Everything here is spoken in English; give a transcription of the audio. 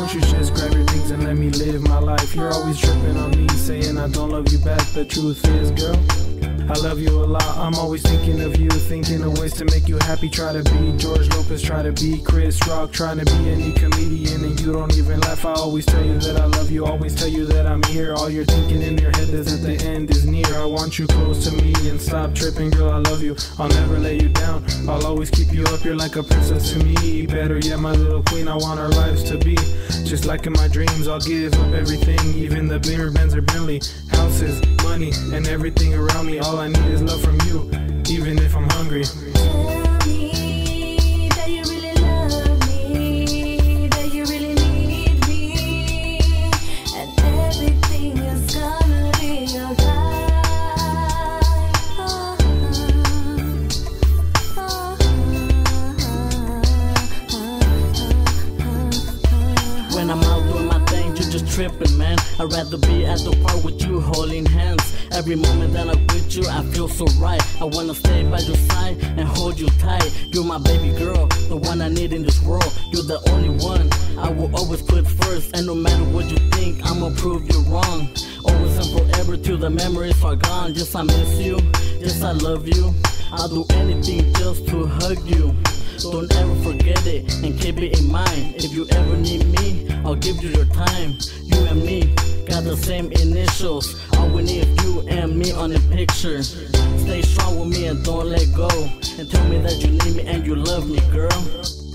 don't you just grab your things and let me live my life? You're always tripping on me, saying I don't love you back. The truth is, girl, I love you a lot. I'm always thinking of you, thinking of ways to make you happy. Try to be George Lopez, try to be Chris Rock, trying to be any comedian, and you don't even laugh. I always tell you that I love you, always tell you that I'm here. All you're thinking in your head is that the end is near. I want you close to me and stop tripping, girl. I love you. I'll never let you down. I'll always keep you up. You're like a princess to me. Better yet, my little queen. I want our lives to be just like in my dreams. I'll give up everything, even the Beamer, Benz, or Bentley, houses, money, and everything around me. All I need is love from you, even if I'm hungry. Tripping, man. I'd rather be at the park with you holding hands. Every moment that I'm with you, I feel so right. I wanna stay by your side and hold you tight. You're my baby girl, the one I need in this world. You're the only one I will always put first. And no matter what you think, I'ma prove you wrong. Always and forever till the memories are gone. Just I miss you, Yes, I love you. I'll do anything just to hug you. Don't ever forget it and keep it in mind. If you ever need me, I'll give you your time. You and me got the same initials. All we need is you and me on the picture. Stay strong with me and don't let go. And tell me that you need me and you love me, girl.